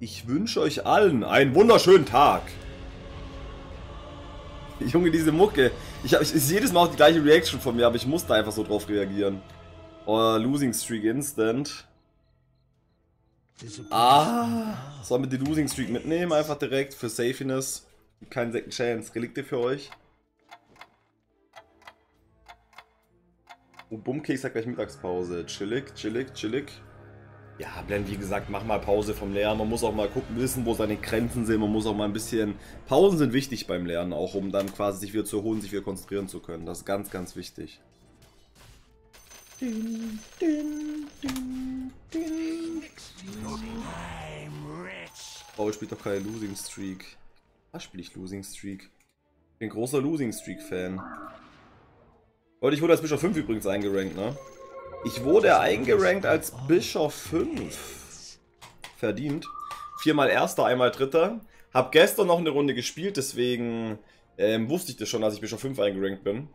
Ich wünsche euch allen einen wunderschönen Tag. Junge, diese Mucke. Ich, hab, ich ist jedes Mal auch die gleiche Reaction von mir, aber ich musste einfach so drauf reagieren. Oh, Losing Streak Instant. Ah, sollen wir die Losing Streak mitnehmen? Einfach direkt für Safiness. Kein Second Chance. Relikte für euch. Oh, Bumcake sagt gleich Mittagspause. Chillig, chillig, chillig. Ja, Blend, wie gesagt, mach mal Pause vom Lernen. Man muss auch mal gucken, wissen, wo seine Grenzen sind. Man muss auch mal ein bisschen... Pausen sind wichtig beim Lernen, auch um dann quasi sich wieder zu erholen, sich wieder konzentrieren zu können. Das ist ganz, ganz wichtig. Din, din, din, din. Paul spielt doch keine Losing Streak. Was spiele ich Losing Streak? Ich bin großer Losing Streak Fan. Leute, ich wurde als Bischof 5 übrigens eingerankt, ne? Ich wurde eingerankt als Bischof 5. Verdient. Viermal Erster, einmal Dritter. Hab gestern noch eine Runde gespielt, deswegen ähm, wusste ich das schon, dass ich Bischof 5 eingerankt bin.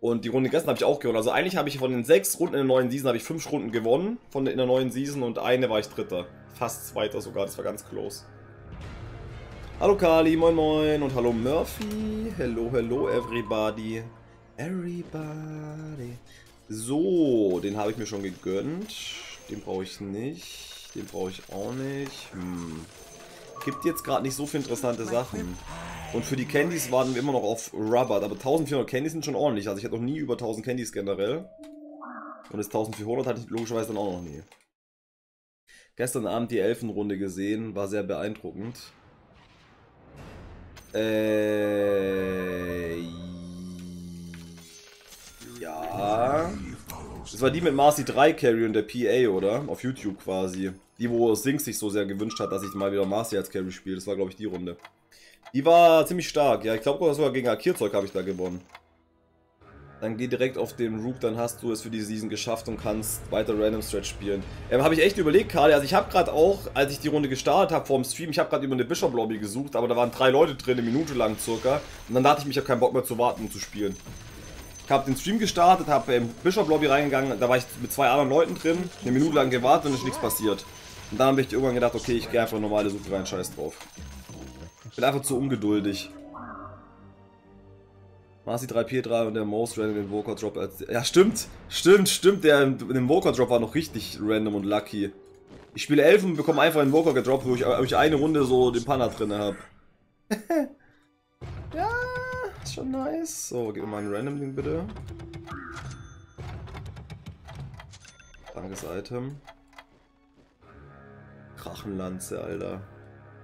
Und die Runde gestern habe ich auch gewonnen. Also eigentlich habe ich von den sechs Runden in der neuen Season, habe ich fünf Runden gewonnen von in der neuen Season und eine war ich Dritter. Fast Zweiter sogar, das war ganz close. Hallo Kali, moin moin und hallo Murphy. Hello, hello everybody. Everybody. So, den habe ich mir schon gegönnt. Den brauche ich nicht. Den brauche ich auch nicht. Hm. Gibt jetzt gerade nicht so viele interessante Sachen. Und für die Candies waren wir immer noch auf Rubber. Aber 1400 Candies sind schon ordentlich. Also ich hatte noch nie über 1000 Candies generell. Und das 1400 hatte ich logischerweise dann auch noch nie. Gestern Abend die Elfenrunde gesehen. War sehr beeindruckend. Äh... Das war die mit Marcy 3 Carry und der PA, oder? Auf YouTube quasi. Die, wo Sings sich so sehr gewünscht hat, dass ich mal wieder Marcy als Carry spiele. Das war, glaube ich, die Runde. Die war ziemlich stark. Ja, ich glaube sogar gegen Akirzeug habe ich da gewonnen. Dann geh direkt auf den Rook, dann hast du es für die Season geschafft und kannst weiter Random Stretch spielen. Ähm, habe ich echt überlegt, Kali. Also ich habe gerade auch, als ich die Runde gestartet habe vor dem Stream, ich habe gerade über eine Bishop Lobby gesucht, aber da waren drei Leute drin, eine Minute lang circa. Und dann dachte ich, ich habe keinen Bock mehr zu warten, um zu spielen. Ich habe den Stream gestartet, habe im Bishop Lobby reingegangen, da war ich mit zwei anderen Leuten drin, eine Minute lang gewartet und ist nichts passiert. Und dann habe ich irgendwann gedacht, okay, ich gehe einfach normale Suche rein, scheiß drauf. Ich bin einfach zu ungeduldig. Marcy 3P3 und der Most Random Invoker Drop. Ja, stimmt, stimmt, stimmt. Der Invoker Drop war noch richtig random und lucky. Ich spiele 11 und bekomme einfach einen Invoker gedroppt, wo ich, wo ich eine Runde so den Panna drin habe. ja. Schon nice. So, gib mir mal ein Random Ding bitte. Dankes Item. Krachenlanze, Alter.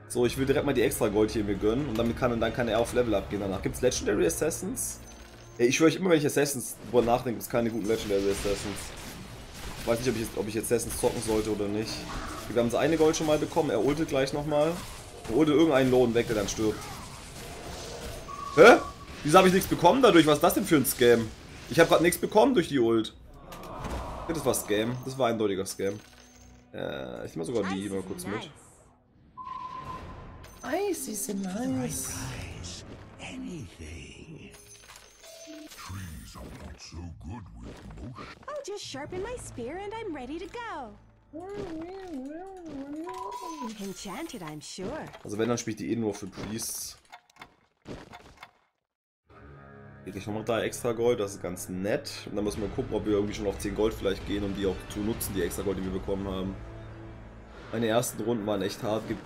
So, ich will direkt mal die extra Gold hier mir gönnen und damit kann, dann kann er auf Level abgehen. Danach gibt es Legendary Assassins. Ey, ich schwöre, immer wenn ich Assassins drüber nachdenke, gibt es keine guten Legendary Assassins. Ich weiß nicht, ob ich, jetzt, ob ich Assassins zocken sollte oder nicht. Wir haben so eine Gold schon mal bekommen, er ultet gleich nochmal. Er ultet irgendeinen Lohn weg, der dann stirbt. Hä? Wieso habe ich nichts bekommen dadurch? Was ist das denn für ein Scam? Ich habe gerade nichts bekommen durch die Ult. Das war Scam. Das war ein eindeutiger Scam. Äh, ich nehme sogar die mal kurz mit. Icy sind nice. I'll just sharpen my spear and I'm ready to go. Enchanted, I'm sure. Also wenn, dann spiele ich die eh nur für Priests. Ich nochmal da extra Gold, das ist ganz nett. Und dann müssen wir gucken, ob wir irgendwie schon auf 10 Gold vielleicht gehen, um die auch zu nutzen, die extra Gold, die wir bekommen haben. Meine ersten Runden waren echt hart, gibt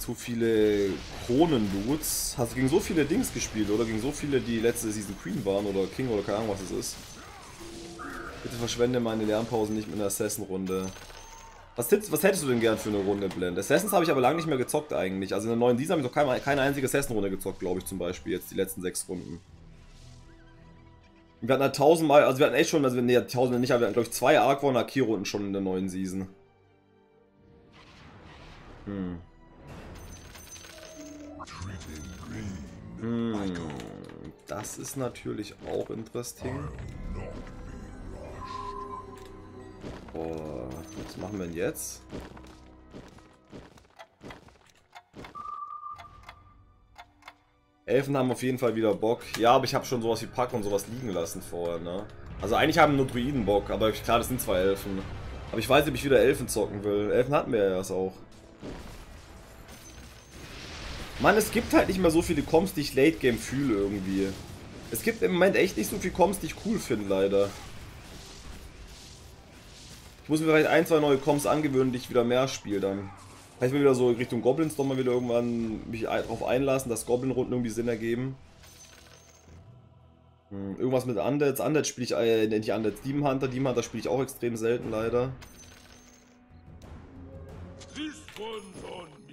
zu viele Kronen-Loots. Hast du gegen so viele Dings gespielt, oder? Gegen so viele, die letzte Season Queen waren, oder King, oder keine Ahnung, was es ist. Bitte verschwende meine Lernpausen nicht mit einer Assassin-Runde. Was, was, hättest du denn gern für eine Runde, Blend? Assassins habe ich aber lange nicht mehr gezockt eigentlich. Also in der neuen Season habe ich noch keine, keine einzige Assassin-Runde gezockt, glaube ich zum Beispiel, jetzt die letzten sechs Runden. Wir hatten halt tausendmal, also wir hatten echt schon, also nee, tausende nicht, aber wir hatten glaube ich zwei Arcon Akiro-Runden schon in der neuen Season. Hm. Hm. Das ist natürlich auch interesting. Boah, was machen wir denn jetzt? Elfen haben auf jeden Fall wieder Bock. Ja, aber ich habe schon sowas wie Pack und sowas liegen lassen vorher, ne? Also eigentlich haben nur Druiden Bock, aber klar, das sind zwei Elfen. Aber ich weiß nicht, ob ich wieder Elfen zocken will. Elfen hatten wir ja erst auch. Mann, es gibt halt nicht mehr so viele Comps, die ich Late Game fühle irgendwie. Es gibt im Moment echt nicht so viele Comps, die ich cool finde, leider. Ich muss mir vielleicht ein, zwei neue Comps angewöhnen, die ich wieder mehr spiele dann. Vielleicht mal wieder so Richtung Goblins nochmal wieder irgendwann mich darauf einlassen, dass Goblin-Runden irgendwie Sinn ergeben. Hm, irgendwas mit Undeads. Undeads spiele ich, äh, nicht Undeads, Demon Hunter. Demon Hunter spiele ich auch extrem selten, leider.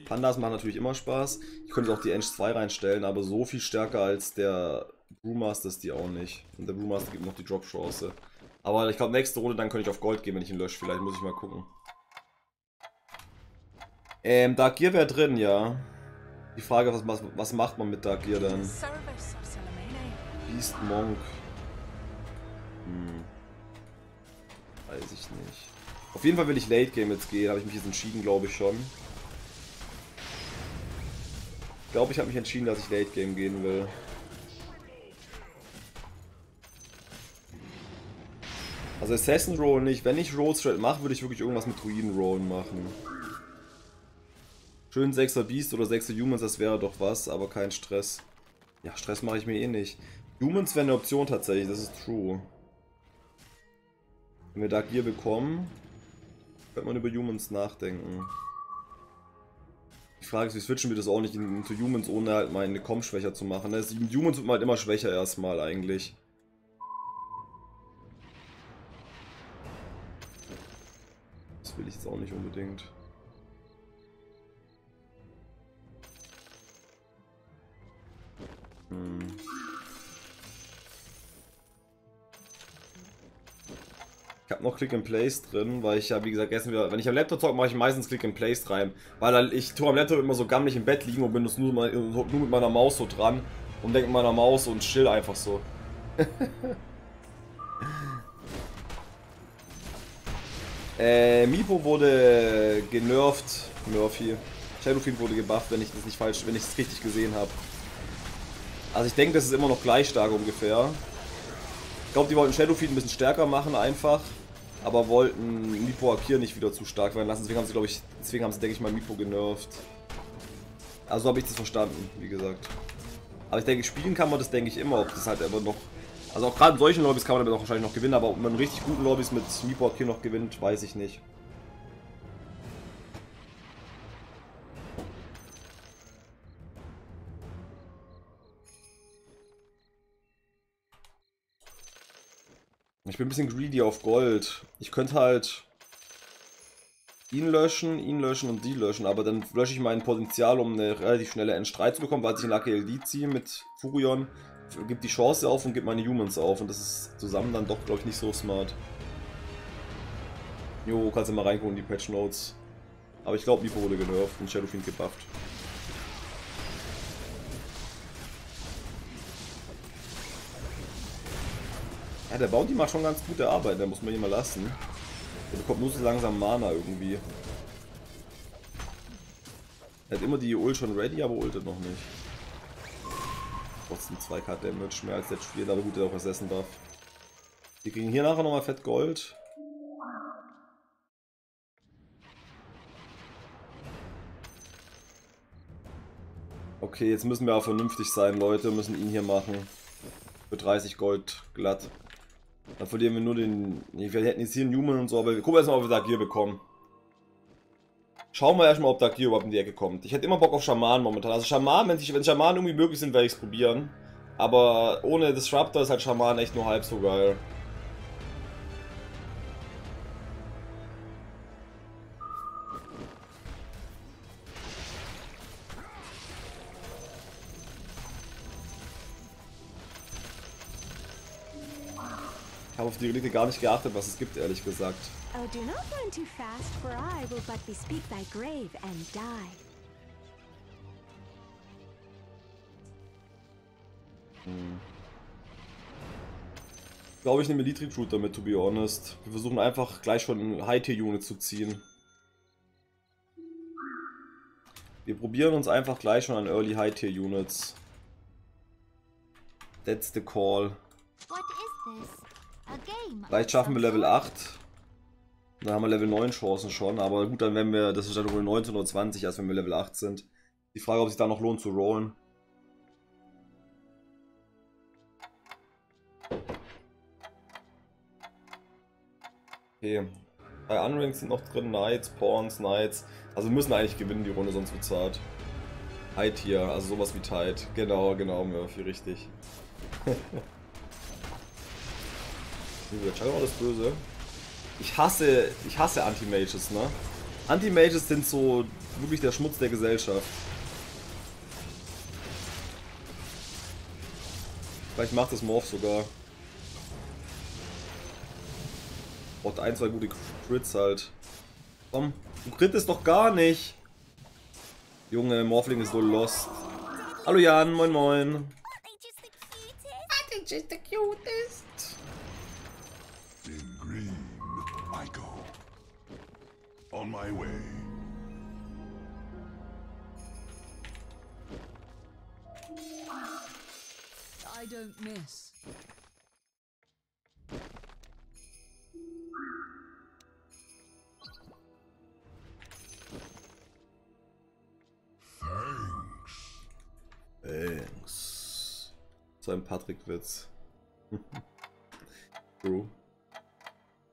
Pandas machen natürlich immer Spaß. Ich könnte auch die Eng 2 reinstellen, aber so viel stärker als der Brewmaster ist die auch nicht. Und der Brewmaster gibt noch die Drop-Chance. Aber ich glaube, nächste Runde dann könnte ich auf Gold gehen, wenn ich ihn lösche. Vielleicht muss ich mal gucken. Ähm, Dark Gear wäre drin, ja. Die Frage, was, was, was macht man mit Dark Gear dann? Beast Monk. Hm. Weiß ich nicht. Auf jeden Fall will ich Late Game jetzt gehen, habe ich mich jetzt entschieden, glaube ich schon. Ich glaube, ich habe mich entschieden, dass ich Late Game gehen will. Also Assassin Roll nicht. Wenn ich Roll Straight mache, würde ich wirklich irgendwas mit Druiden Rollen machen. Schön 6er Beast oder 6er Humans, das wäre doch was, aber kein Stress. Ja, Stress mache ich mir eh nicht. Humans wäre eine Option tatsächlich, das ist true. Wenn wir Dark Gear bekommen, könnte man über Humans nachdenken. Die Frage ist, wie switchen wir das auch nicht into Humans, ohne halt meine Com schwächer zu machen. Ne? Humans wird man halt immer schwächer erstmal eigentlich. Das will ich jetzt auch nicht unbedingt. Hm. Ich habe noch Click and Place drin, weil ich ja, wie gesagt, gestern wieder, wenn ich am Laptop zocke, mache ich meistens Click and Place rein. Weil ich tue am Laptop immer so gammelig im Bett liegen und bin nur, nur mit meiner Maus so dran und denke mit meiner Maus und chill einfach so. Äh, Mipo wurde genervt, Murphy. Shadowfiend wurde gebufft, wenn ich das nicht falsch, wenn ich es richtig gesehen habe. Also ich denke, das ist immer noch gleich stark ungefähr. Ich glaube, die wollten Shadowfiend ein bisschen stärker machen einfach, aber wollten Mipo Akir nicht wieder zu stark werden lassen. Deswegen haben sie, glaube ich, deswegen haben sie, denke ich mal, Mipo genervt. Also habe ich das verstanden, wie gesagt. Aber ich denke, spielen kann man das, denke ich, immer, ob das halt aber noch also auch gerade in solchen Lobbys kann man damit auch wahrscheinlich noch gewinnen, aber ob man richtig guten Lobbys mit Meeport hier noch gewinnt, weiß ich nicht. Ich bin ein bisschen greedy auf Gold. Ich könnte halt ihn löschen, ihn löschen und die löschen, aber dann lösche ich mein Potenzial, um eine relativ schnelle N3 zu bekommen, weil ich einen Lucky LD ziehe mit Furion gibt die Chance auf und gibt meine Humans auf. Und das ist zusammen dann doch, glaube ich, nicht so smart. Jo, kannst du mal reingucken, die Patch Notes. Aber ich glaube, Lipo wurde genervt und Shadowfiend gebufft. Ja, der Bounty macht schon ganz gute Arbeit, da muss man ihn mal lassen. Der bekommt nur so langsam Mana irgendwie. Er hat immer die Ult schon ready, aber ultet noch nicht trotzdem 2k Damage, mehr als jetzt spielen, aber gut, der auch Assassin Buff. Wir kriegen hier nachher nochmal Fett Gold. Okay, jetzt müssen wir auch vernünftig sein, Leute, müssen ihn hier machen. Für 30 Gold glatt. Dann verlieren wir nur den... wir hätten jetzt hier einen Human und so, aber wir gucken erstmal, ob wir da Gear bekommen. Schauen wir erstmal, ob da Gear überhaupt in die Ecke kommt. Ich hätte immer Bock auf Schaman momentan. Also Schaman, wenn, wenn Schaman irgendwie möglich sind, werde ich es probieren. Aber ohne Disruptor ist halt Schaman echt nur halb so geil. Die Relikte gar nicht geachtet, was es gibt, ehrlich gesagt. Oh, do not run too fast, for I will but bespeak thy grave and die. Hm. Ich glaube, ich nehme Elite Recruiter mit, to be honest. Wir versuchen einfach gleich schon High-Tier-Unit zu ziehen. Wir probieren uns einfach gleich schon an Early High-Tier-Units. That's the call. Vielleicht schaffen wir Level 8. Dann haben wir Level 9 Chancen schon, aber gut, dann werden wir, das ist dann wohl 19 oder 20, als wenn wir Level 8 sind. Die Frage, ob sich da noch lohnt zu rollen. Okay. Bei Unranked sind noch drin Knights, Pawns, Knights. Also müssen eigentlich gewinnen die Runde, sonst wird zart. High Tier, also sowas wie Tide. Genau, genau, Murphy, richtig. Der Juggernaut ist böse. Ich hasse, ich hasse Anti-Mages, ne? Anti-Mages sind so wirklich der Schmutz der Gesellschaft. Vielleicht macht das Morph sogar. Braucht ein, zwei gute Crits halt. Komm, du crittest doch gar nicht. Junge, Morphling ist so lost. Hallo Jan, moin moin. Aren't they just the cutest? On my way. I don't miss. Thanks. Thanks. So ein Patrick-Witz. true.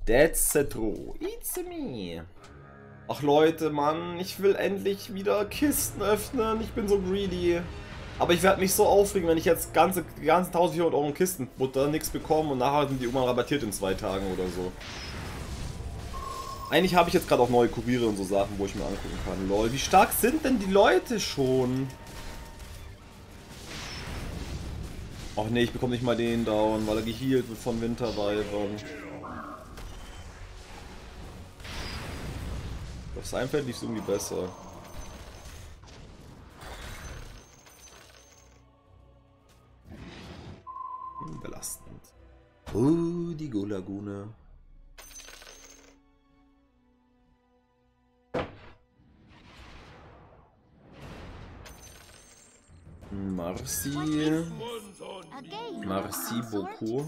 That's a true. It's me. Ach Leute, Mann, ich will endlich wieder Kisten öffnen. Ich bin so greedy. Aber ich werde mich so aufregen, wenn ich jetzt ganze, ganzen 1400 Euro Kistenbutter nichts bekomme und nachher sind die irgendwann rabattiert in zwei Tagen oder so. Eigentlich habe ich jetzt gerade auch neue Kuriere und so Sachen, wo ich mir angucken kann. Lol, wie stark sind denn die Leute schon? Ach nee, ich bekomme nicht mal den down, weil er geheilt wird von Winterweibern. Auf seinem Feld lief es irgendwie besser. Hm, belastend. Oh, die Golagune. Merci. Merci some sort? beaucoup.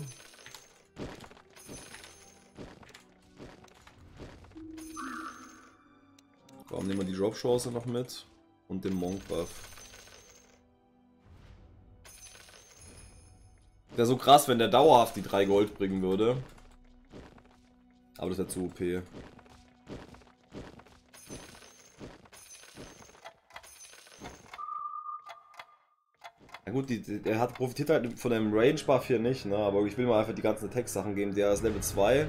Komm, nehmen wir die Drop-Chance noch mit. Und den Monk-Buff. Wäre so krass, wenn der dauerhaft die 3 Gold bringen würde. Aber das ja zu OP. Na gut, die, die, er hat profitiert halt von dem Range-Buff hier nicht, ne? Aber ich will mal einfach die ganzen Attack-Sachen geben. Der ist Level 2,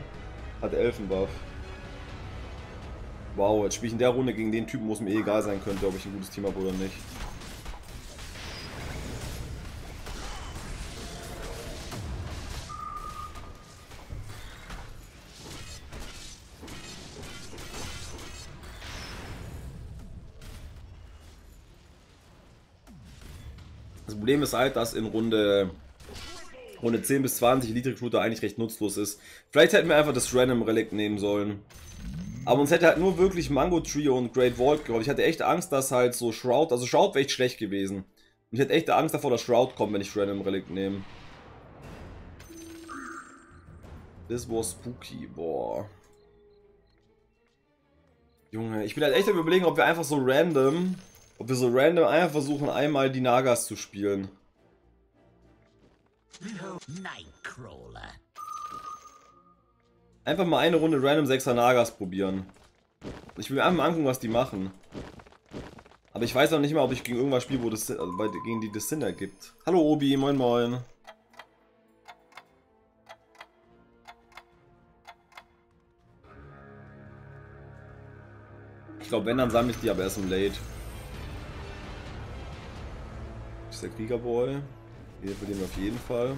hat Elfen-Buff. Wow, jetzt spiele ich in der Runde gegen den Typen, wo es mir eh egal sein könnte, ob ich ein gutes Team habe oder nicht. Das Problem ist halt, dass in Runde, Runde 10 bis 20 Elite Recruiter eigentlich recht nutzlos ist. Vielleicht hätten wir einfach das Random Relic nehmen sollen. Aber uns hätte halt nur wirklich Mango Trio und Great Vault geholfen. Ich hatte echt Angst, dass halt so Shroud, also Shroud wäre echt schlecht gewesen. Und ich hätte echt Angst davor, dass Shroud kommt, wenn ich Random Relic nehme. Das war spooky, boah. Junge, ich bin halt echt am überlegen, ob wir einfach so random, ob wir so random einfach versuchen, einmal die Nagas zu spielen. Nightcrawler. Einfach mal eine Runde random 6er Nagas probieren. Ich will mir einfach mal angucken, was die machen. Aber ich weiß noch nicht mal, ob ich gegen irgendwas spiele, wo das also gegen die das Sinn ergibt. Hallo Obi, moin moin. Ich glaube, wenn, dann sammle ich die aber erst im Late. Ist der Kriegerboy. Hier verlieren wir auf jeden Fall.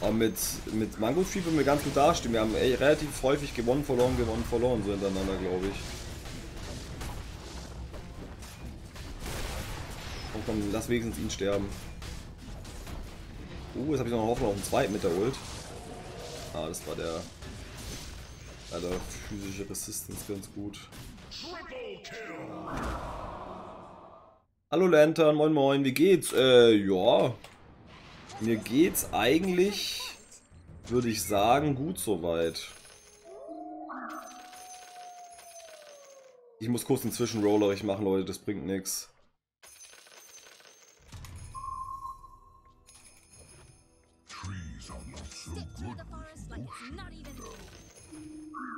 Aber mit, mit Mango Tree würden wir ganz gut dastehen. Wir haben ey, relativ häufig gewonnen, verloren, gewonnen, verloren so hintereinander, glaube ich. Und komm, lass wenigstens ihn sterben. Uh, jetzt habe ich noch Hoffnung auf einen zweiten mit der Ult. Ah, das war der. Der physische Resistance ganz gut. Hallo Lantern, moin moin, wie geht's? Äh, ja. Mir geht's eigentlich, würde ich sagen, gut soweit. Ich muss kurz einen Zwischenroller ich machen, Leute, das bringt nichts.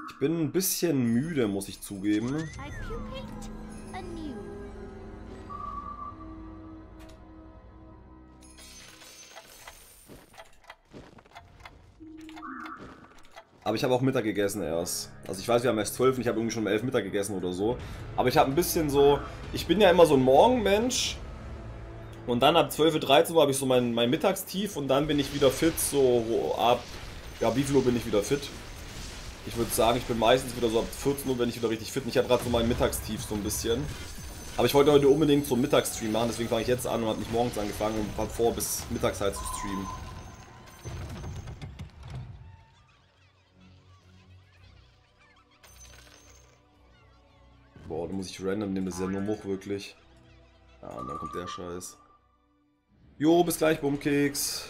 Ich bin ein bisschen müde, muss ich zugeben. I Aber ich habe auch Mittag gegessen erst. Also ich weiß, wir haben erst 12 und ich habe irgendwie schon um 11 Mittag gegessen oder so. Aber ich habe ein bisschen so... Ich bin ja immer so ein Morgenmensch. Und dann ab 12, 13 Uhr habe ich so mein, mein Mittagstief und dann bin ich wieder fit, so ab... Ja, wie viel Uhr bin ich wieder fit? Ich würde sagen, ich bin meistens wieder so ab 14 Uhr, wenn ich wieder richtig fit bin. Ich habe gerade so mein Mittagstief so ein bisschen. Aber ich wollte heute unbedingt so einen Mittagsstream machen, deswegen fange ich jetzt an und habe nicht morgens angefangen und habe vor, bis mittags halt zu streamen. Muss ich random nehmen, das ist ja nur Much wirklich. Ja, und dann kommt der Scheiß. Jo, bis gleich, Bumkeks.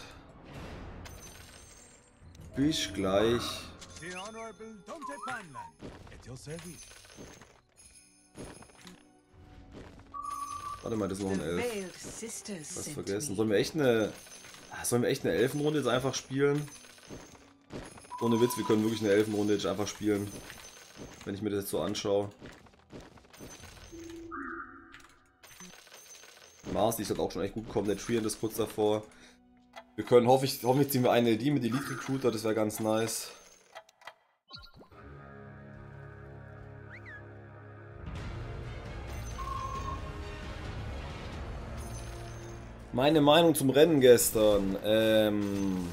Bis gleich. Warte mal, das ist noch ein Elf. Was vergessen. Sollen wir echt eine. Ah, Sollen wir echt eine Elfenrunde jetzt einfach spielen? Ohne Witz, wir können wirklich eine Elfenrunde jetzt einfach spielen. Wenn ich mir das jetzt so anschaue. Mars, die ist halt auch schon echt gut gekommen. Der Trian ist kurz davor. Wir können, hoffe ich, hoffentlich ziehen wir eine LD mit Elite Recruiter, das wäre ganz nice. Meine Meinung zum Rennen gestern. Ähm,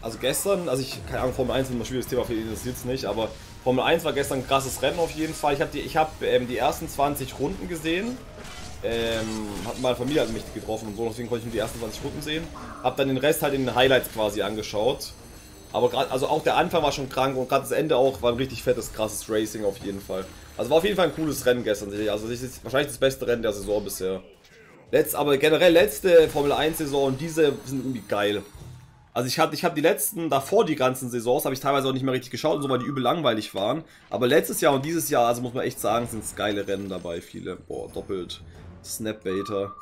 also gestern, also ich, keine Ahnung, Formel 1 ist ein schwieriges Thema, für ihn interessiert es nicht, aber Formel 1 war gestern ein krasses Rennen auf jeden Fall. Ich habe die, hab, ähm, die ersten 20 Runden gesehen. Ähm, hat meine Familie hat mich getroffen und so, deswegen konnte ich mir die ersten 20 Runden sehen. Hab dann den Rest halt in den Highlights quasi angeschaut. Aber gerade, also auch der Anfang war schon krank und gerade das Ende auch war ein richtig fettes, krasses Racing auf jeden Fall. Also war auf jeden Fall ein cooles Rennen gestern. Also das ist wahrscheinlich das beste Rennen der Saison bisher. Letzt, aber generell letzte Formel 1 Saison und diese sind irgendwie geil. Also ich hatte, ich habe die letzten, davor die ganzen Saisons, habe ich teilweise auch nicht mehr richtig geschaut und so, weil die übel langweilig waren. Aber letztes Jahr und dieses Jahr, also muss man echt sagen, sind es geile Rennen dabei, viele. Boah, doppelt. Snapbaiter.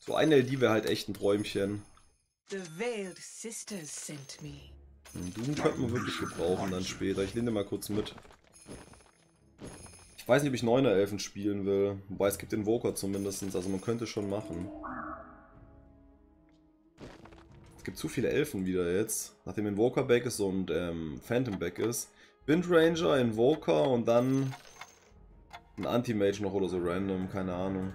So eine LD wäre halt echt ein Träumchen. The Veiled sisters sent me. Einen Doom könnten wir wirklich gebrauchen dann später. Ich lehne mal kurz mit. Ich weiß nicht, ob ich 9er Elfen spielen will. Wobei es gibt den Invoker zumindest. Also man könnte schon machen. Es gibt zu viele Elfen wieder jetzt. Nachdem Invoker back ist und ähm, Phantom back ist. Wind Ranger, Invoker und dann ein Anti-Mage noch oder so random. Keine Ahnung.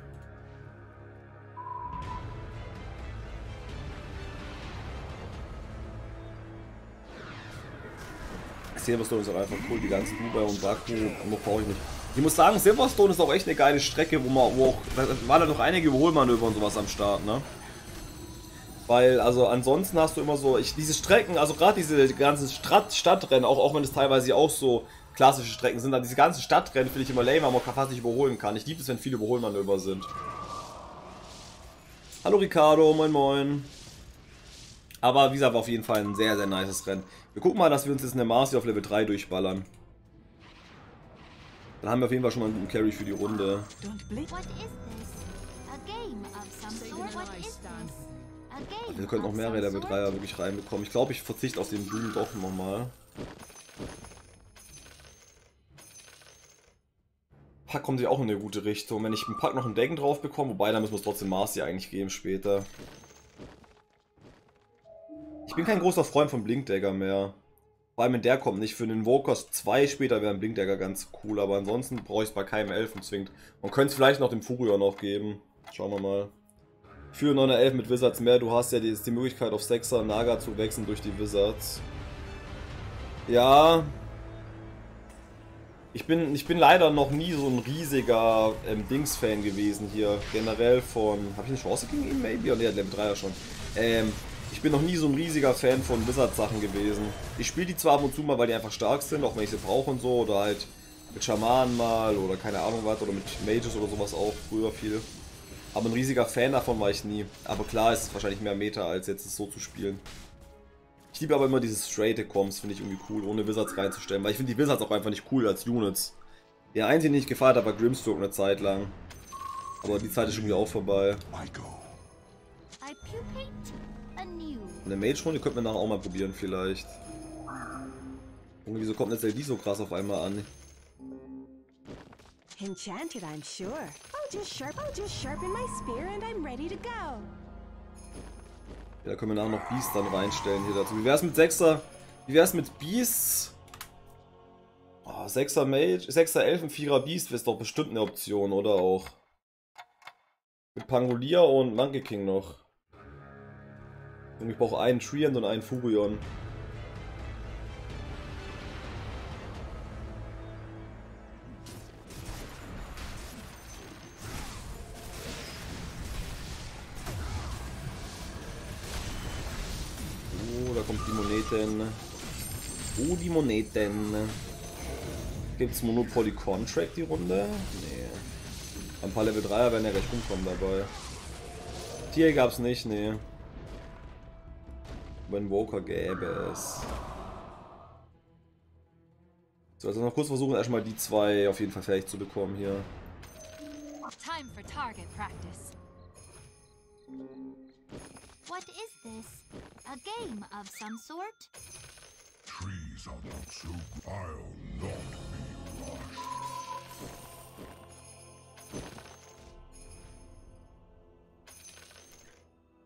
Silverstone ist auch einfach cool, die ganzen Dubai und Baku noch brauche ich nicht. Ich muss sagen, Silverstone ist auch echt eine geile Strecke, wo man wo auch, da waren da noch einige Überholmanöver und sowas am Start, ne? Weil, also ansonsten hast du immer so, ich, diese Strecken, also gerade diese ganzen Stadt, Stadtrennen, auch, auch wenn es teilweise auch so klassische Strecken sind, dann diese ganzen Stadtrennen finde ich immer lame, weil man fast nicht überholen kann. Ich liebe es, wenn viele Überholmanöver sind. Hallo Ricardo, moin moin. Aber wie gesagt, war auf jeden Fall ein sehr, sehr nices Rennen. Wir gucken mal, dass wir uns jetzt eine Marcy auf Level 3 durchballern. Dann haben wir auf jeden Fall schon mal einen guten Carry für die Runde. Don't blink. What is this? A game of some Say sort? What goodbye, is Stan. this? A game Wir könnten noch mehrere Level sort? 3er wirklich reinbekommen. Ich glaube, ich verzichte auf den Doom doch nochmal. Pack kommt ja auch in eine gute Richtung. Wenn ich einen Pack noch einen Decken drauf bekomme, wobei, dann müssen wir es trotzdem Marcy eigentlich geben später. Ich bin kein großer Freund von Blinkdagger mehr. Vor allem wenn der kommt nicht. Für einen Invokers 2 später wäre ein Blinkdagger ganz cool, aber ansonsten brauche ich es bei keinem Elfen zwingend. Man könnte es vielleicht noch dem Furion noch geben. Schauen wir mal. Für 9er 11 mit Wizards mehr, du hast ja die, die Möglichkeit auf 6er Naga zu wechseln durch die Wizards. Ja. Ich bin, ich bin leider noch nie so ein riesiger ähm, Dings-Fan gewesen hier. Generell von. Habe ich eine Chance gegen ihn, maybe? Oh, ne, Level 3 ja schon. Ähm, ich bin noch nie so ein riesiger Fan von Wizard-Sachen gewesen. Ich spiele die zwar ab und zu mal, weil die einfach stark sind, auch wenn ich sie brauche und so, oder halt mit Schamanen mal, oder keine Ahnung was, oder mit Mages oder sowas auch, früher viel. Aber ein riesiger Fan davon war ich nie. Aber klar ist es wahrscheinlich mehr Meta, als jetzt es so zu spielen. Ich liebe aber immer dieses straighte Comms, finde ich irgendwie cool, ohne Wizards reinzustellen, weil ich finde die Wizards auch einfach nicht cool als Units. Der einzige, den ich gefeiert habe, war Grimstroke eine Zeit lang. Aber die Zeit ist irgendwie auch vorbei. Eine Mage-Runde könnten wir nachher auch mal probieren vielleicht. Junge, wieso kommt jetzt LD so krass auf einmal an? Enchanted, I'm sure. I'll just sharp, I'll just sharpen my spear and I'm ready to go. Ja, da können wir nachher noch Beasts dann reinstellen hier dazu. Wie wär's mit 6er? Wie wär's mit Beasts? Oh, 6er Mage, 6er Elfen, 4er Beast wäre doch bestimmt eine Option, oder auch? Mit Pangolia und Monkey King noch. Und ich brauche einen Treant und einen Furion. Die Moneten. Oh, die Moneten. Gibt's Monopoly Contract die Runde? Nee. Ein paar Level 3er werden ja recht rumkommen dabei. Tier gab's nicht, nee. Wenn Woker gäbe es. So, also noch kurz versuchen, erstmal die zwei auf jeden Fall fertig zu bekommen hier. Time for target practice. A game of some sort? Trees are not so. I'll not be rushed.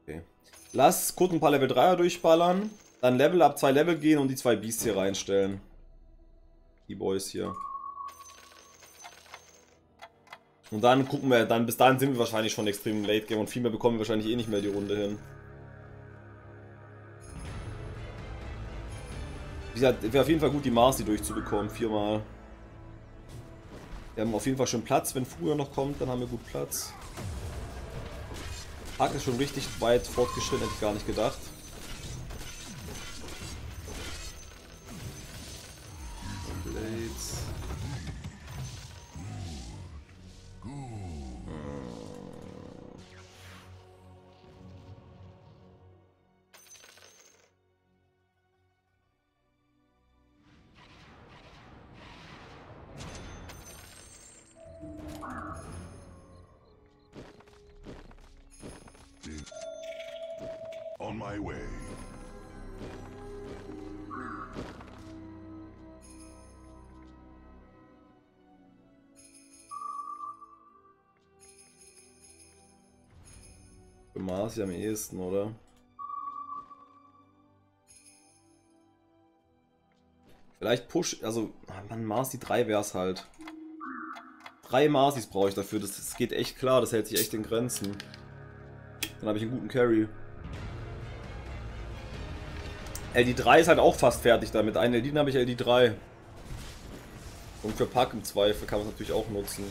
Okay. Lass kurz ein paar Level 3er durchballern. Dann Level ab zwei Level gehen und die zwei Beasts hier reinstellen. Die Boys hier. Und dann gucken wir, dann bis dahin sind wir wahrscheinlich schon extrem im Late Game und viel mehr bekommen wir wahrscheinlich eh nicht mehr die Runde hin. Gesagt, wäre auf jeden Fall gut, die Marcy durchzubekommen, viermal. Wir haben auf jeden Fall schon Platz, wenn früher noch kommt, dann haben wir gut Platz. Hack ist schon richtig weit fortgeschritten, hätte ich gar nicht gedacht. My way. Für Marcy am ehesten, oder? Vielleicht Push, also, ah, Mann, Marcy 3 wär's halt. Drei Marcys brauche ich dafür, das, das geht echt klar, das hält sich echt in Grenzen. Dann habe ich einen guten Carry. LD3 ist halt auch fast fertig damit. Einen LD habe ich LD3. Und für Pack im Zweifel kann man es natürlich auch nutzen.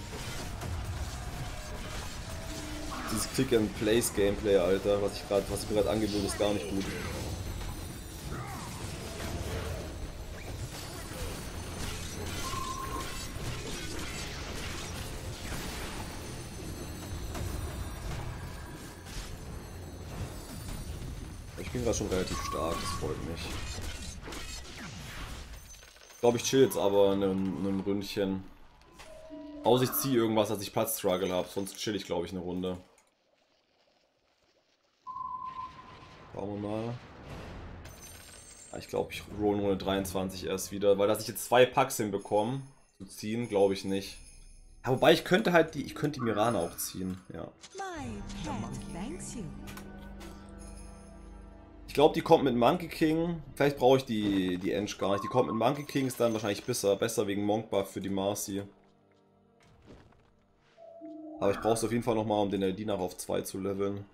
Dieses Click-and-Place-Gameplay, Alter, was ich gerade, was ich mir gerade angewöhnt, ist gar nicht gut. Ich bin gerade schon relativ stark, das freut mich. Ich glaube, ich chill jetzt aber in einem, in einem Ründchen. Außer ich ziehe irgendwas, dass ich Platz-Struggle habe, sonst chill ich glaube ich eine Runde. Schauen wir mal. Ah, Ich glaube, ich roll Runde 23 erst wieder, weil dass ich jetzt zwei Packs hinbekomme zu ziehen, glaube ich nicht. Ja, wobei ich könnte halt die, ich könnte die Mirana auch ziehen, ja. Glaube, die kommt mit Monkey King. Vielleicht brauche ich die, die Eng gar nicht. Die kommt mit Monkey King, ist dann wahrscheinlich besser, besser wegen Monk Buff für die Marcy. Aber ich brauche es auf jeden Fall nochmal, um den LD nach auf 2 zu leveln.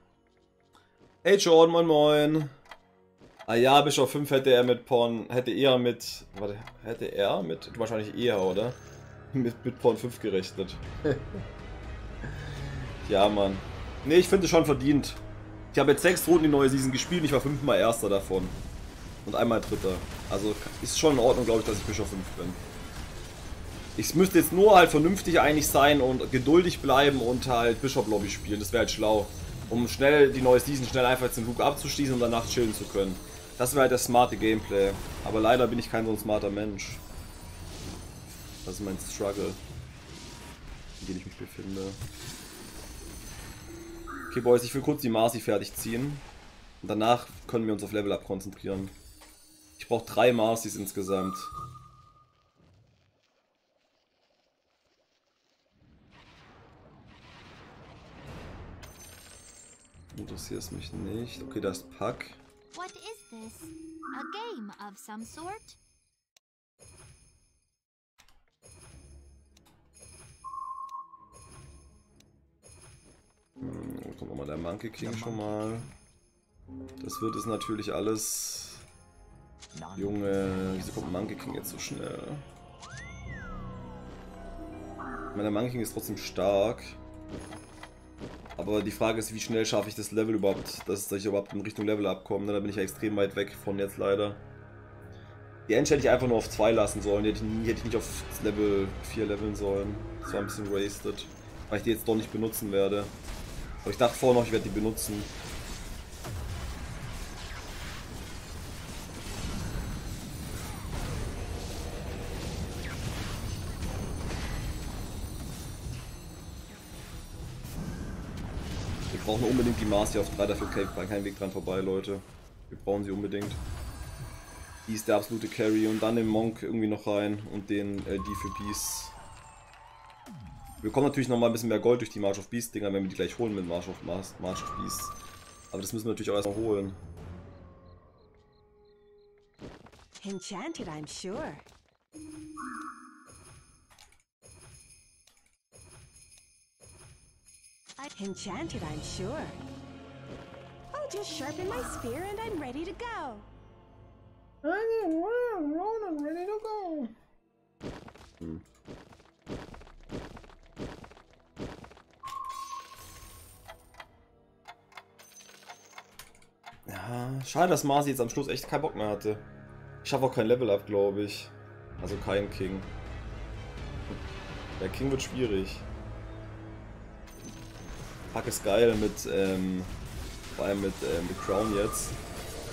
Hey Jordan, moin moin. Ah ja, Bischof 5 hätte er mit Porn, hätte eher mit, warte, hätte er mit, wahrscheinlich eher, oder? Mit, mit Porn 5 gerechnet. ja, Mann. Nee, ich finde es schon verdient. Ich habe jetzt sechs Runden die neue Season gespielt und ich war fünfmal Erster davon. Und einmal Dritter. Also ist schon in Ordnung, glaube ich, dass ich Bischof 5 bin. Ich müsste jetzt nur halt vernünftig einig sein und geduldig bleiben und halt Bishop Lobby spielen. Das wäre halt schlau. Um schnell die neue Season schnell einfach den Luke abzuschließen und danach chillen zu können. Das wäre halt das smarte Gameplay. Aber leider bin ich kein so ein smarter Mensch. Das ist mein Struggle. In dem ich mich befinde. Okay, Boys, ich will kurz die Marcy fertig ziehen. Und danach können wir uns auf Level Up konzentrieren. Ich brauche drei Marcys insgesamt. Interessiert mich nicht. Okay, da ist Pack. What is this? A game of some sort? Hm, kommt nochmal der Monkey King schon mal. Das wird es natürlich alles. Junge, wieso kommt Monkey King jetzt so schnell? Ich meine, der Monkey King ist trotzdem stark. Aber die Frage ist, wie schnell schaffe ich das Level überhaupt, dass ich überhaupt in Richtung Level abkomme. Da bin ich ja extrem weit weg von jetzt leider. Die End hätte ich einfach nur auf 2 lassen sollen. Die hätte ich, hätte ich nicht auf Level 4 leveln sollen. Das war ein bisschen wasted. Weil ich die jetzt doch nicht benutzen werde. Aber ich dachte vorher noch, ich werde die benutzen. Wir brauchen unbedingt die Marcy auf 3, dafür kein kein Weg dran vorbei, Leute. Wir brauchen sie unbedingt. Die ist der absolute Carry und dann den Monk irgendwie noch rein und den LD für Peace. Wir bekommen natürlich noch mal ein bisschen mehr Gold durch die March of Beast Dinger, wenn wir die gleich holen mit March of, March, March of Beast. Aber das müssen wir natürlich auch erstmal holen. Enchanted, I'm sure. Enchanted, I'm sure. I'll just sharpen my spear and I'm ready to go. Schade, dass Marcy jetzt am Schluss echt keinen Bock mehr hatte. Ich schaffe auch kein Level up, glaube ich. Also kein King. Der King wird schwierig. Pack ist geil mit, ähm, vor allem mit, äh, mit Crown jetzt.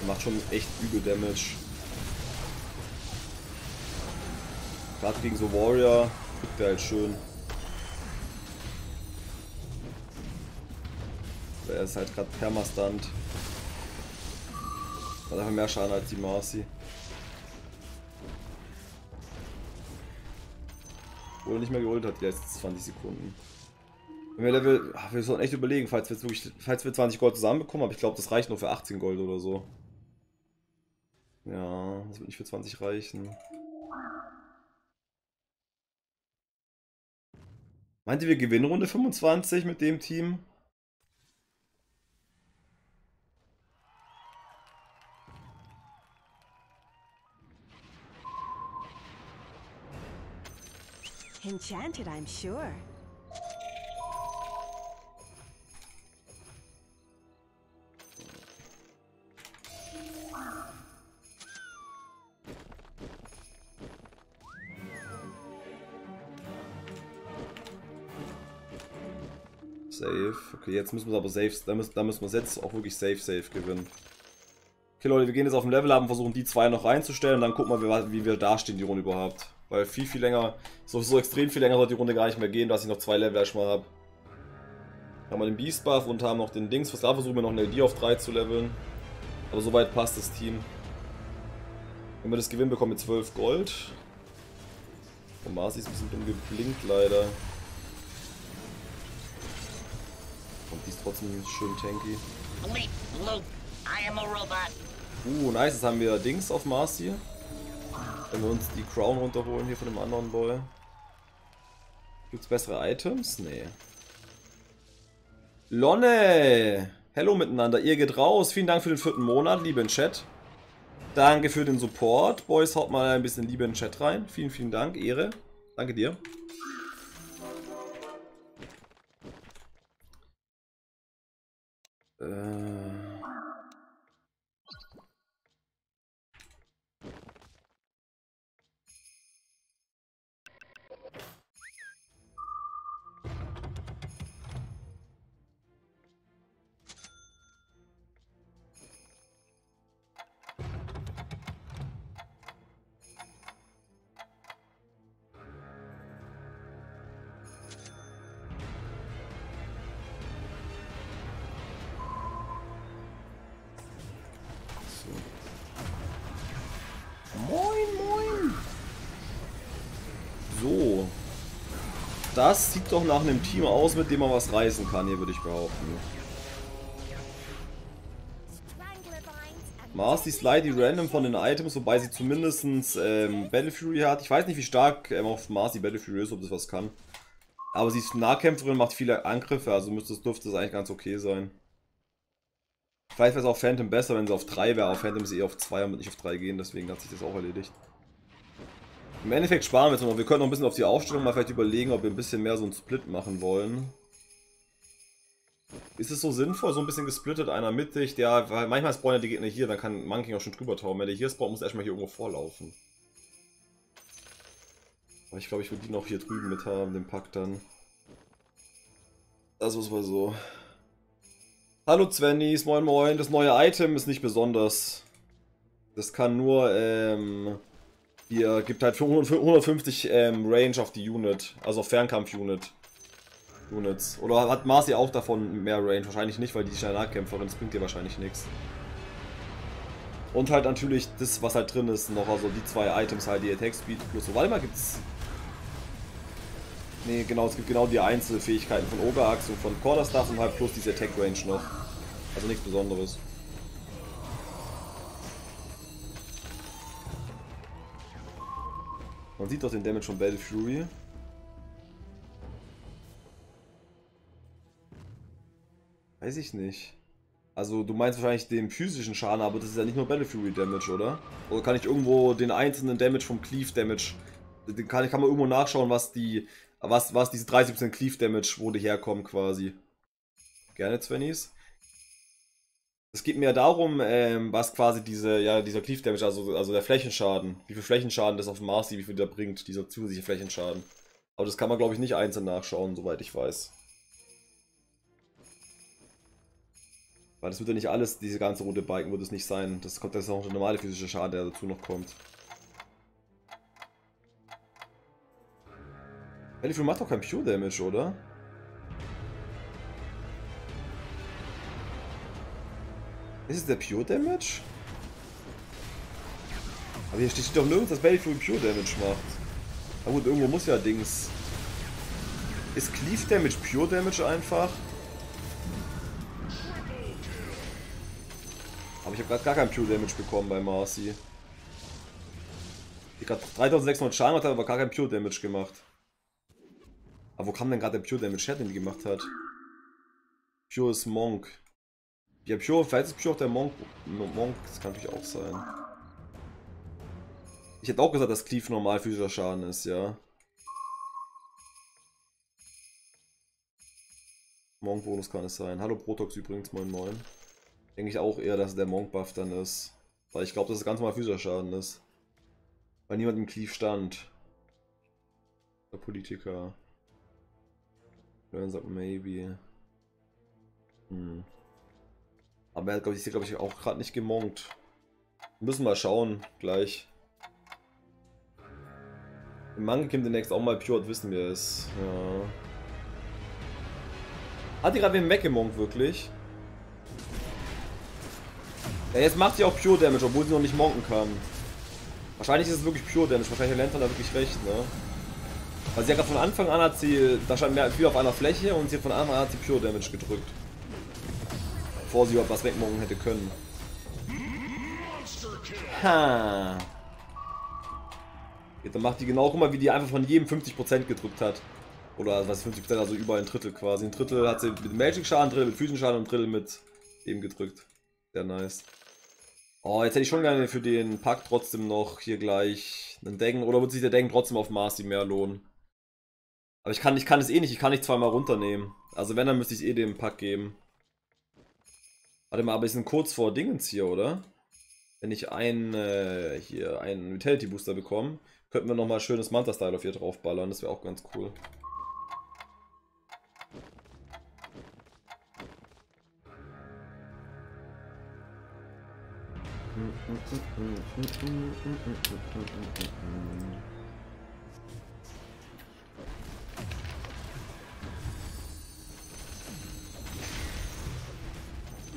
Macht schon echt übel Damage. Gerade gegen so Warrior kriegt der halt schön. Er ist halt gerade Permastunt. Hat einfach mehr Schaden als die Marcy. Oder nicht mehr geholt hat die letzten 20 Sekunden. Wenn wir Level. Ach, wir sollten echt überlegen, falls wir, wirklich, falls wir 20 Gold zusammenbekommen, aber ich glaube, das reicht nur für 18 Gold oder so. Ja, das wird nicht für 20 reichen. Meint ihr, wir gewinnen Runde 25 mit dem Team? Enchanted, I'm sure. Safe. Okay, jetzt müssen wir aber safe. Da müssen, da müssen wir jetzt auch wirklich safe, safe gewinnen. Okay, Leute, wir gehen jetzt auf ein Level ab und versuchen die zwei noch reinzustellen und dann gucken wir, wie wir dastehen die Runde überhaupt. Weil viel, viel länger, so, so extrem viel länger soll die Runde gar nicht mehr gehen, dass ich noch zwei Level erstmal habe. Haben wir den Beast Buff und haben noch den Dings. Was da versuchen wir noch eine LD auf 3 zu leveln. Aber soweit passt das Team. Wenn wir das gewinnen, bekommen wir 12 Gold. Und Marcy ist ein bisschen dumm geblinkt leider. Und die ist trotzdem schön tanky. Bleep, bloop. I am a robot. Uh, nice, jetzt haben wir Dings auf Marcy. Wenn wir uns die Crown runterholen hier von dem anderen Boy. Gibt's bessere Items? Nee. Lonne! Hello miteinander, ihr geht raus. Vielen Dank für den vierten Monat, liebe in Chat. Danke für den Support. Boys, haut mal ein bisschen Liebe in den Chat rein. Vielen, vielen Dank, Ehre. Danke dir. Äh... das sieht doch nach einem Team aus, mit dem man was reißen kann, hier würde ich behaupten. Mars die Slide die random von den Items, wobei sie zumindest ähm, Battle Fury hat. Ich weiß nicht, wie stark ähm, auf Mars die Battle Fury ist, ob das was kann. Aber sie ist Nahkämpferin, macht viele Angriffe, also müsste dürfte es eigentlich ganz okay sein. Vielleicht wäre es auf Phantom besser, wenn sie auf 3 wäre, aber Phantom ist eh auf 2 und nicht auf 3 gehen, deswegen hat sich das auch erledigt. Im Endeffekt sparen wir jetzt noch. Wir können noch ein bisschen auf die Aufstellung mal vielleicht überlegen, ob wir ein bisschen mehr so einen Split machen wollen. Ist es so sinnvoll, so ein bisschen gesplittet, einer mittig, der, weil manchmal spawnen ja die Gegner hier, dann kann Monkey auch schon drüber tauchen. Wenn der hier spawnt, muss er erstmal hier irgendwo vorlaufen. Aber ich glaube, ich würde die noch hier drüben mit haben, den Pack dann. Das ist mal so. Hallo Svennies, moin moin. Das neue Item ist nicht besonders. Das kann nur, ähm, hier gibt halt für 150 ähm, Range auf die Unit, also Fernkampf-Unit. Units. Oder hat Marcy auch davon mehr Range? Wahrscheinlich nicht, weil die schnell Nahkämpferin, das bringt dir wahrscheinlich nichts. Und halt natürlich das, was halt drin ist, noch, also die zwei Items halt, die Attack Speed plus so. Warte gibt's... Ne, genau, es gibt genau die Einzelfähigkeiten von Ogerax und von Quarterstaff und halt plus diese Attack Range noch. Also nichts Besonderes. Man sieht doch den Damage von Battle Fury. Weiß ich nicht. Also du meinst wahrscheinlich den physischen Schaden, aber das ist ja nicht nur Battle Fury Damage, oder? Oder kann ich irgendwo den einzelnen Damage vom Cleave Damage, den kann, kann man irgendwo nachschauen, was die, was, was diese 30% Cleave Damage, wo die herkommen quasi. Gerne, Svennies. Es geht mir darum, ähm, was quasi diese, ja, dieser Cleave Damage, also, also der Flächenschaden, wie viel Flächenschaden das auf Marcy, wie viel der bringt, dieser zusätzliche Flächenschaden. Aber das kann man, glaube ich, nicht einzeln nachschauen, soweit ich weiß. Weil das wird ja nicht alles, diese ganze rote Balken wird es nicht sein. Das kommt ist auch der normale physische Schaden, der dazu noch kommt. Elifru macht doch kein Pure Damage, oder? Ist es der Pure Damage? Aber hier steht doch nirgends, dass Battlefield Pure Damage macht. Na gut, irgendwo muss ja Dings. Ist Cleave Damage Pure Damage einfach? Aber ich habe gerade gar keinen Pure Damage bekommen bei Marcy. Die gerade 3600 Schaden hat, aber gar keinen Pure Damage gemacht. Aber wo kam denn gerade der Pure Damage her, den die gemacht hat? Pure ist Monk. Ja, Pure, vielleicht ist Pure auch der Monk. Monk, das kann natürlich auch sein. Ich hätte auch gesagt, dass Cleave normal physischer Schaden ist, ja. Monk-Bonus kann es sein. Hallo Protox übrigens, moin moin. Denke ich auch eher, dass der Monk-Buff dann ist. Weil ich glaube, dass es ganz normal physischer Schaden ist. Weil niemand im Cleave stand. Der Politiker. Learn sagt maybe. Hm. Aber er hat, glaube ich, glaube ich, auch gerade nicht gemonkt. Müssen wir schauen, gleich. Im Manga kommt demnächst auch mal Pure, wissen wir es. Ja. Hat die gerade den Mac gemonkt, wirklich? Ja, jetzt macht sie auch Pure Damage, obwohl sie noch nicht monken kann. Wahrscheinlich ist es wirklich Pure Damage, wahrscheinlich hat Lantern da wirklich recht, ne? Weil sie ja gerade von Anfang an hat sie, da stand mehr viel auf einer Fläche und sie von Anfang an hat sie Pure Damage gedrückt. Bevor sie überhaupt was wegmonken hätte können. Ha. Jetzt dann macht die genau, guck mal, wie die einfach von jedem 50% gedrückt hat. Oder was 50%, also überall ein Drittel quasi. Ein Drittel hat sie mit Magic Schaden, ein Drittel mit physischen Schaden und ein Drittel mit eben gedrückt. Sehr nice. Oh, jetzt hätte ich schon gerne für den Pack trotzdem noch hier gleich einen Denken. Oder wird sich der Denken trotzdem auf Marcy mehr lohnen? Aber ich kann, ich kann es eh nicht, ich kann nicht zweimal runternehmen. Also wenn, dann müsste ich es eh dem Pack geben. Warte mal, aber wir sind kurz vor Dingens hier, oder? Wenn ich einen, äh, hier, einen Vitality Booster bekomme, könnten wir nochmal schönes Manta-Style auf hier draufballern. Das wäre auch ganz cool.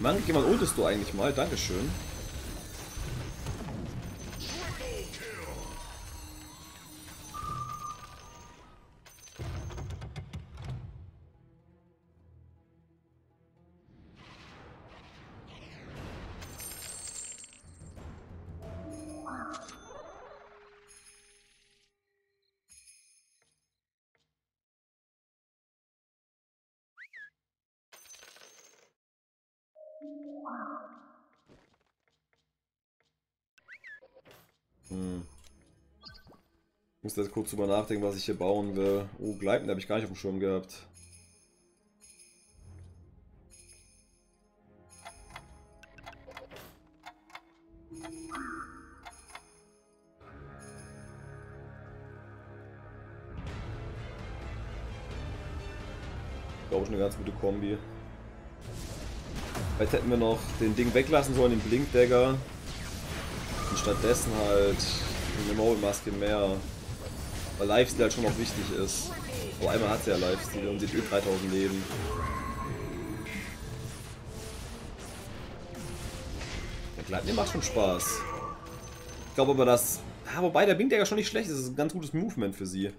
Mann, jemand ultest du eigentlich mal? Dankeschön. Muss jetzt kurz drüber nachdenken, was ich hier bauen will. Oh, Gleiten habe ich gar nicht auf dem Schirm gehabt. Glaube ich eine ganz gute Kombi. Vielleicht hätten wir noch den Ding weglassen sollen, den Blinkdagger. Und stattdessen halt eine Maulmaske mehr. Weil Lifesteal halt schon noch wichtig ist. Aber einmal hat sie ja Lifesteal und sie hat eh 3000 Leben. Der Gleitnir macht schon Spaß. Ich glaube aber, dass... Ja, wobei der Blinkdagger schon nicht schlecht ist. Das ist ein ganz gutes Movement für sie.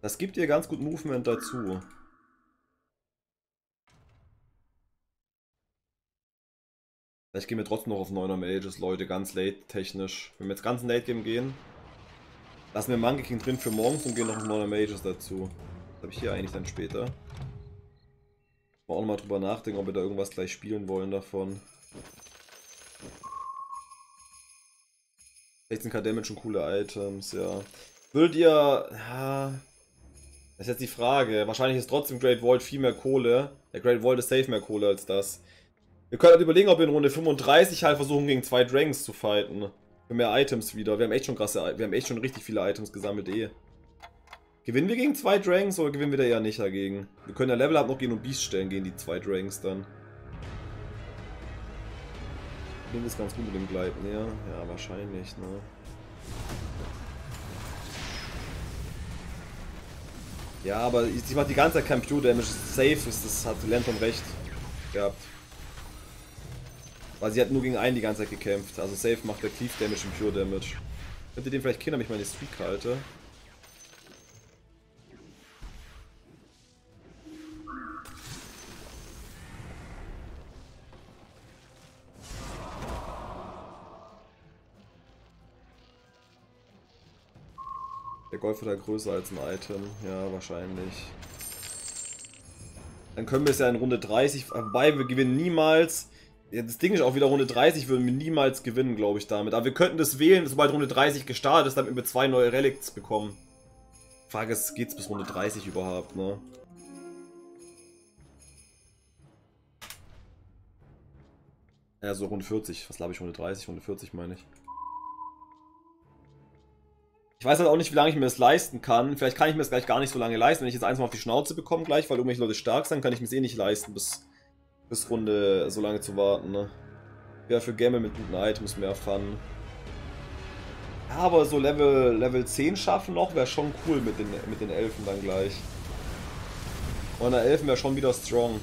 Das gibt ihr ganz gut Movement dazu. Vielleicht gehen wir trotzdem noch auf 9er Mages, Leute, ganz late technisch. Wenn wir jetzt ganz Late Game gehen, lassen wir Monkey King drin für morgens und gehen noch auf 9er Mages dazu. Das habe ich hier eigentlich dann später. Mal auch nochmal drüber nachdenken, ob wir da irgendwas gleich spielen wollen davon. 16k Damage und coole Items, ja. Würdet ihr... Ja, das ist jetzt die Frage. Wahrscheinlich ist trotzdem Great Vault viel mehr Kohle. Der Great Vault ist safe mehr Kohle als das. Wir können halt überlegen, ob wir in Runde 35 halt versuchen, gegen zwei Dragons zu fighten. Für mehr Items wieder. Wir haben echt schon krasse, wir haben echt schon richtig viele Items gesammelt eh. Gewinnen wir gegen zwei Dragons oder gewinnen wir da eher nicht dagegen? Wir können ja Level Up noch gehen und Beast stellen gegen die zwei Dragons dann. Link ist ganz gut mit dem Gleiten, ja. Ja, wahrscheinlich, ne. Ja, aber ich mache die ganze Zeit kein Pure Damage. Safe ist das, hat Lanton recht gehabt. Weil sie hat nur gegen einen die ganze Zeit gekämpft. Also safe macht der Cleave Damage und Pure Damage. Könnt ihr den vielleicht killen, damit ich meine Streak halte? Der Golf wird halt größer als ein Item. Ja, wahrscheinlich. Dann können wir es ja in Runde 30, wobei wir gewinnen niemals ja, das Ding ist auch wieder Runde 30 würden wir niemals gewinnen, glaube ich, damit. Aber wir könnten das wählen, sobald Runde 30 gestartet ist, damit wir zwei neue Relicts bekommen. Frage ist, geht's bis Runde 30 überhaupt, ne? Ja, so Runde 40. Was glaube ich, Runde 30, Runde 40 meine ich. Ich weiß halt auch nicht, wie lange ich mir das leisten kann. Vielleicht kann ich mir das gleich gar nicht so lange leisten. Wenn ich jetzt eins mal auf die Schnauze bekomme gleich, weil irgendwelche Leute stark sind, kann ich mir es eh nicht leisten, bis bis Runde so lange zu warten, ne? Ja, für Gamble mit guten Items mehr Fun. Ja, aber so Level, Level 10 schaffen noch wäre schon cool mit den, mit den Elfen dann gleich. Und der Elfen wäre schon wieder strong.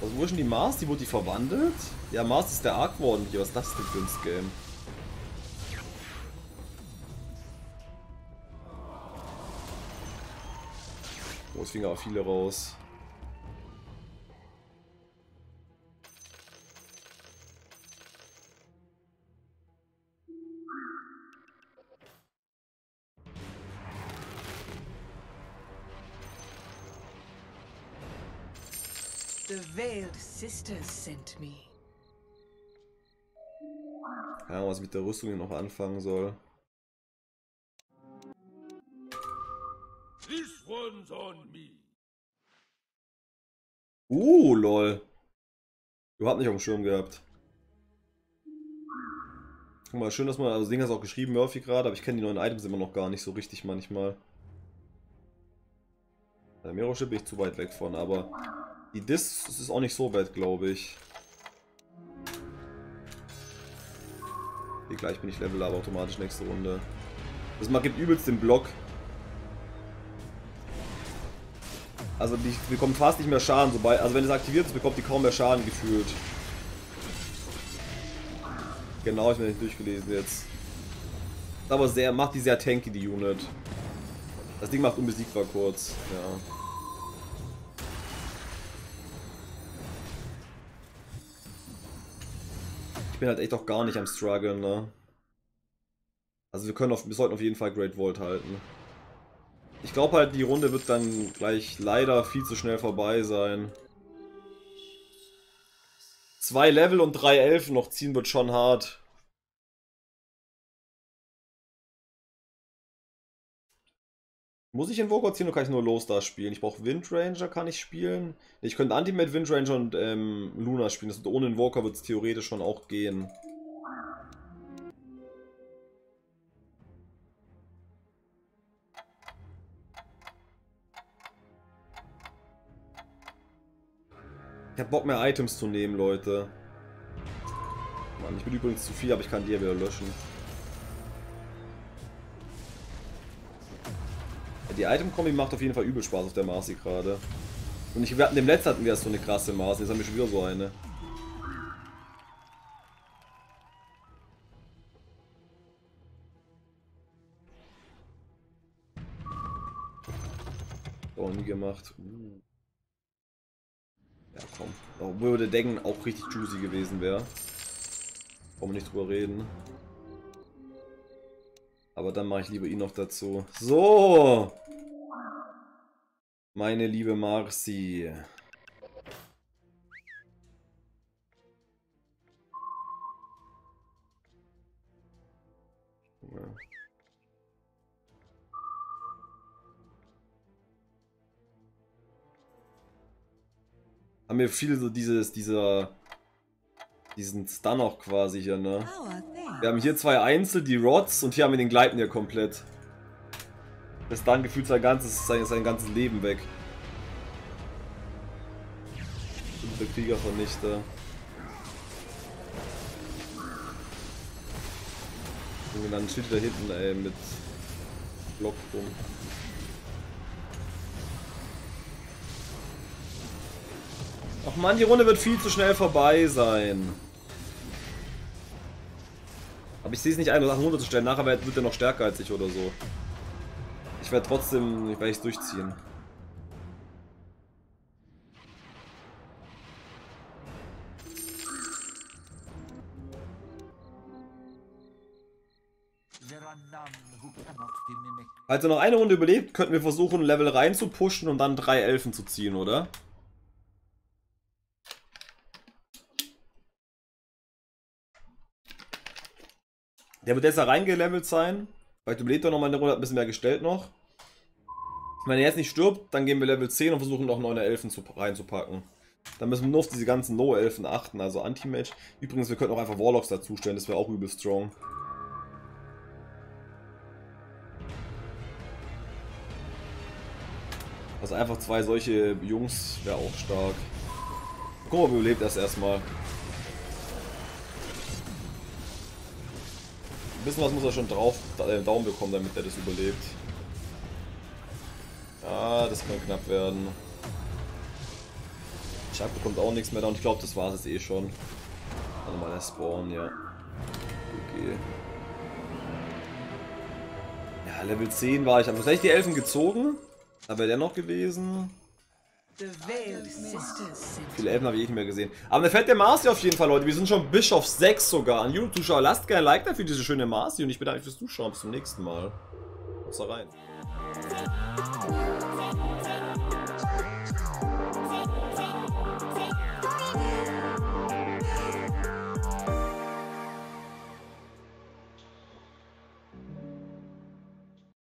Was, wo ist denn die Mars? Die wurde die verwandelt? Ja, Mars ist der Arc Warden hier. Was ist das denn für ein Scam? Aber viele raus. The Veiled Sisters sent me. Ja, was mit der Rüstung noch anfangen soll. One's on me. Uh, lol. Überhaupt nicht auf dem Schirm gehabt. Guck mal, schön, dass man, also Ding hat auch geschrieben, Murphy gerade, aber ich kenne die neuen Items immer noch gar nicht so richtig manchmal. Der Mero-Ship bin ich zu weit weg von, aber die Dis ist auch nicht so weit, glaube ich. Okay, gleich bin ich Level, aber automatisch nächste Runde. Das mal gibt übelst den Block. Also die bekommt fast nicht mehr Schaden, sobald, also wenn es aktiviert ist, bekommt die kaum mehr Schaden gefühlt. Genau, ich bin nicht durchgelesen jetzt. Aber sehr, macht die sehr tanky, die Unit. Das Ding macht unbesiegbar kurz, ja. Ich bin halt echt auch gar nicht am struggeln, ne. Also wir können auf, wir sollten auf jeden Fall Great Vault halten. Ich glaube halt, die Runde wird dann gleich leider viel zu schnell vorbei sein. Zwei Level und drei Elfen noch ziehen wird schon hart. Muss ich Invoker ziehen oder kann ich nur Lostar spielen? Ich brauche Windranger, kann ich spielen. Ich könnte Anti-Mate, Windranger und ähm, Luna spielen. Das, ohne Invoker wird es theoretisch schon auch gehen. Ich hab Bock mehr Items zu nehmen, Leute. Mann, ich bin übrigens zu viel, aber ich kann die ja wieder löschen. Ja, die Item-Kombi macht auf jeden Fall übel Spaß auf der Marcy gerade. Und ich, wir hatten dem letzten hatten wir so eine krasse Marcy, jetzt haben wir schon wieder so eine. Oh, nie gemacht. Uh. Ja, komm. Obwohl der Decken auch richtig juicy gewesen wäre. Brauchen wir nicht drüber reden. Aber dann mache ich lieber ihn noch dazu. So! Meine liebe Marci. Haben wir viel so dieses, dieser, diesen Stun auch quasi hier, ne? Wir haben hier zwei Einzel, die Rods, und hier haben wir den Gleiten hier komplett. Der Stun gefühlt sein ganzes, sein, sein ganzes Leben weg. Und der Kriegervernichter. Und dann steht da hinten, ey, mit Block rum. Ach man, die Runde wird viel zu schnell vorbei sein. Aber ich sehe es nicht ein, Sachen runterzustellen. Nachher wird er noch stärker als ich oder so. Ich werde trotzdem, ich werde es durchziehen. Also noch eine Runde überlebt, könnten wir versuchen, Level rein zu pushen und dann drei Elfen zu ziehen, oder? Der wird jetzt da reingelevelt sein. Vielleicht überlebt er noch mal eine Runde, hat ein bisschen mehr gestellt noch. Wenn er jetzt nicht stirbt, dann gehen wir Level 10 und versuchen noch 9 Elfen zu, reinzupacken. Dann müssen wir nur auf diese ganzen No-Elfen achten, also Anti-Mage. Übrigens, wir könnten auch einfach Warlocks dazustellen, das wäre auch übel strong. Also einfach zwei solche Jungs wäre auch stark. Guck mal, er überlebt das erstmal. Bisschen was muss er schon drauf äh, Daumen bekommen, damit er das überlebt. Ja, das kann knapp werden. Chuck bekommt auch nichts mehr da und ich glaube, das war es eh schon. Warte mal, der Spawn, ja. Okay. Ja, Level 10 war ich. Aber vielleicht die Elfen gezogen? Da wäre der noch gewesen. Viele Elfen habe ich nicht mehr gesehen. Aber mir fällt der Marcy auf jeden Fall, Leute. Wir sind schon Bischof 6 sogar. An YouTube-Zuschauer, lasst gerne ein Like dafür diese schöne Marcy und ich bedanke mich fürs Zuschauen. Bis zum nächsten Mal. Haut rein.